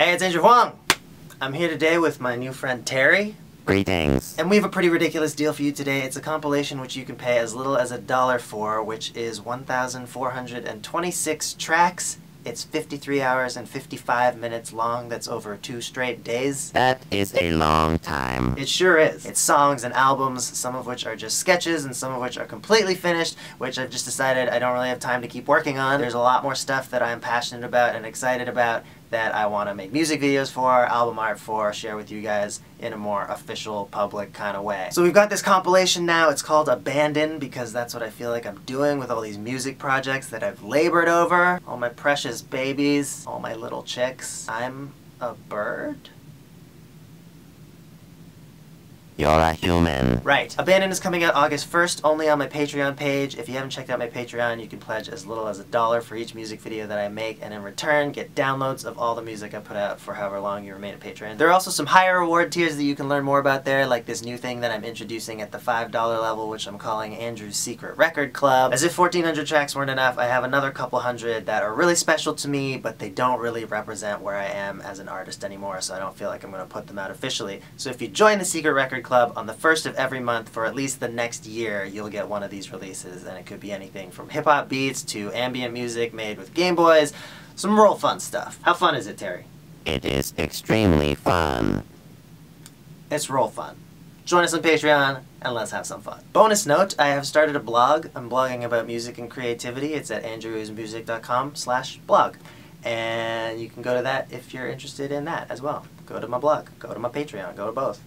Hey, it's Andrew Huang. I'm here today with my new friend Terry. Greetings. And we have a pretty ridiculous deal for you today. It's a compilation which you can pay as little as a dollar for, which is 1,426 tracks. It's 53 hours and 55 minutes long. That's over two straight days. That is a long time. It sure is. It's songs and albums, some of which are just sketches and some of which are completely finished, which I've just decided I don't really have time to keep working on. There's a lot more stuff that I'm passionate about and excited about that I want to make music videos for, album art for, share with you guys in a more official, public kind of way. So we've got this compilation now. It's called Abandon because that's what I feel like I'm doing with all these music projects that I've labored over. All my precious babies, all my little chicks. I'm a bird? You're a human. Right. Abandon is coming out August 1st, only on my Patreon page. If you haven't checked out my Patreon, you can pledge as little as a dollar for each music video that I make, and in return, get downloads of all the music I put out for however long you remain a patron. There are also some higher reward tiers that you can learn more about there, like this new thing that I'm introducing at the $5 level, which I'm calling Andrew's Secret Record Club. As if 1,400 tracks weren't enough, I have another couple hundred that are really special to me, but they don't really represent where I am as an artist anymore, so I don't feel like I'm going to put them out officially. So if you join the Secret Record Club on the first of every month for at least the next year, you'll get one of these releases, and it could be anything from hip hop beats to ambient music made with Game Boys. Some real fun stuff. How fun is it, Terry? It is extremely fun. It's real fun. Join us on Patreon and let's have some fun. Bonus note, I have started a blog. I'm blogging about music and creativity. It's at andrewismusic.com slash blog. And you can go to that if you're interested in that as well. Go to my blog, go to my Patreon, go to both.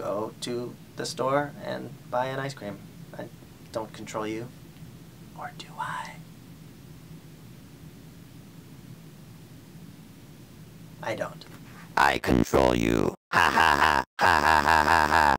Go to the store and buy an ice cream. I don't control you. Or do I? I don't. I control you. Ha ha ha ha ha ha ha ha.